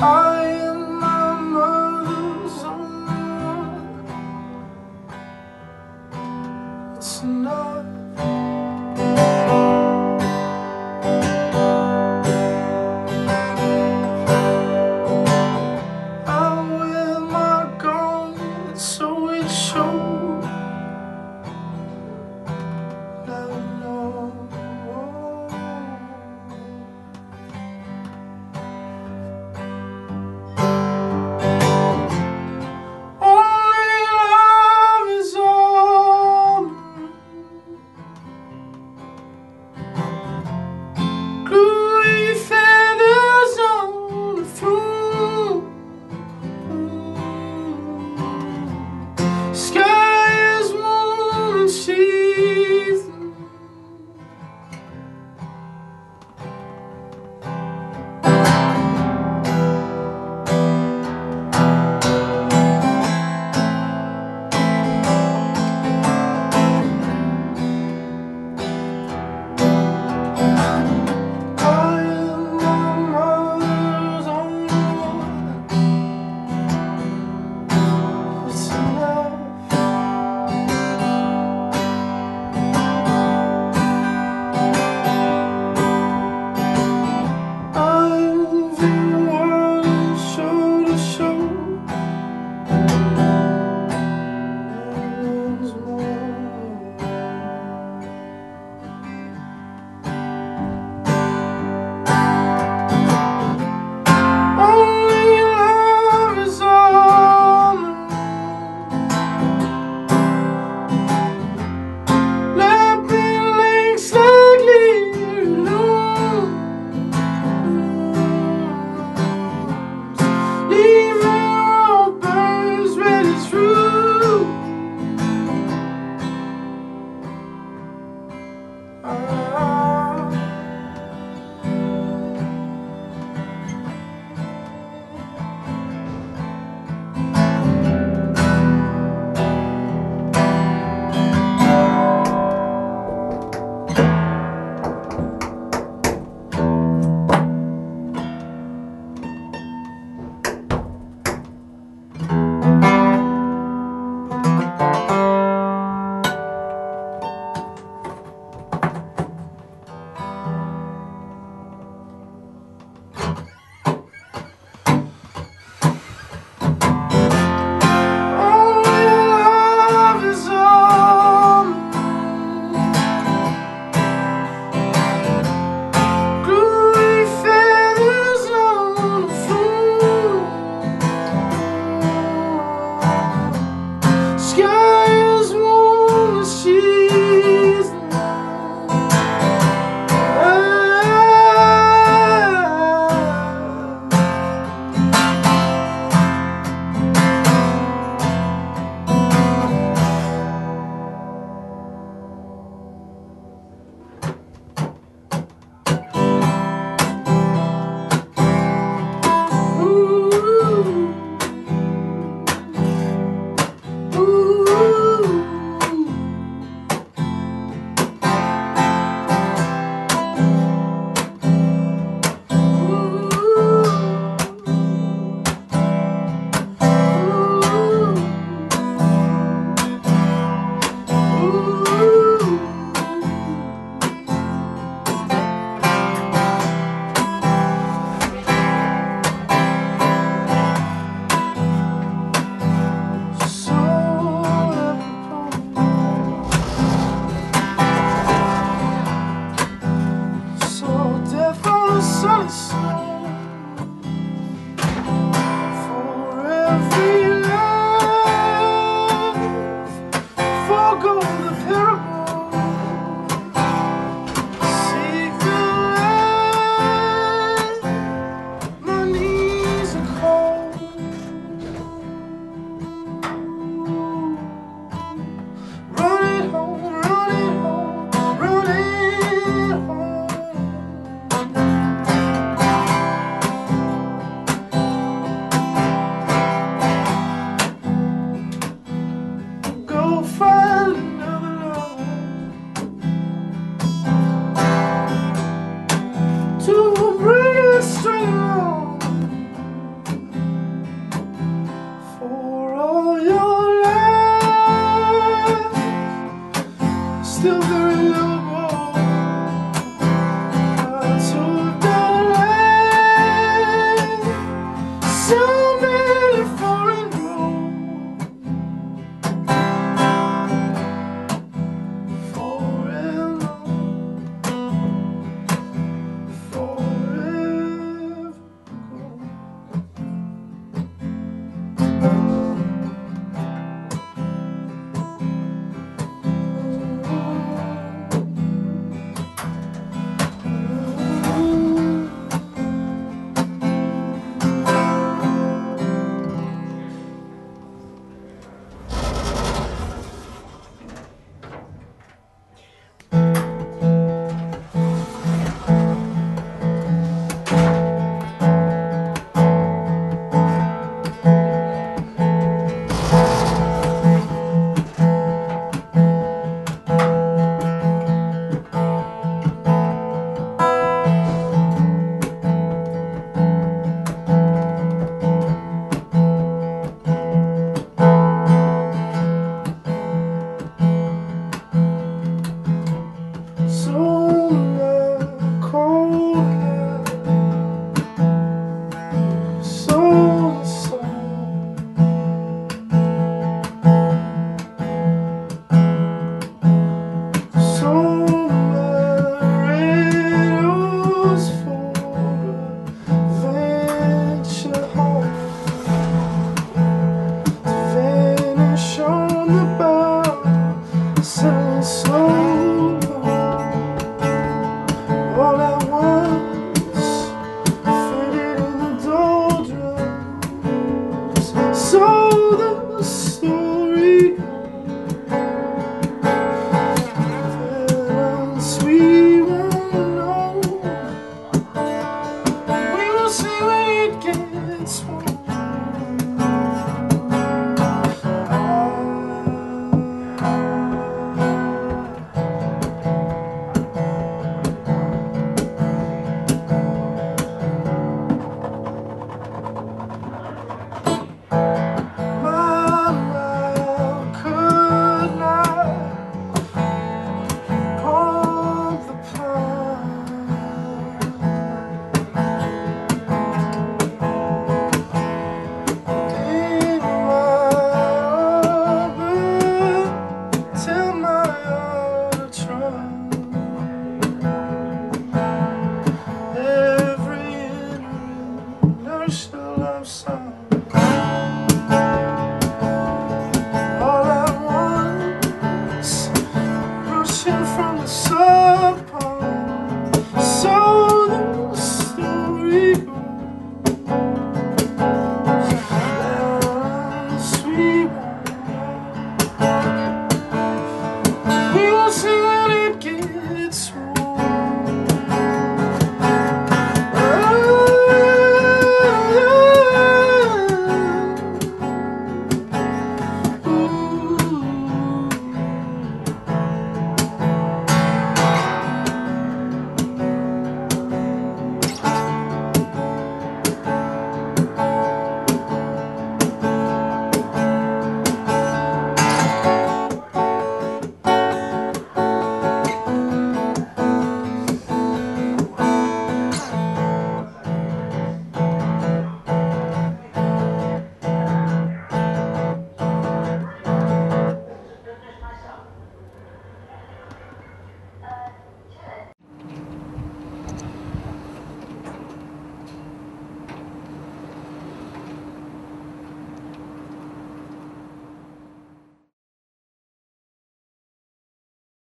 I So Oh.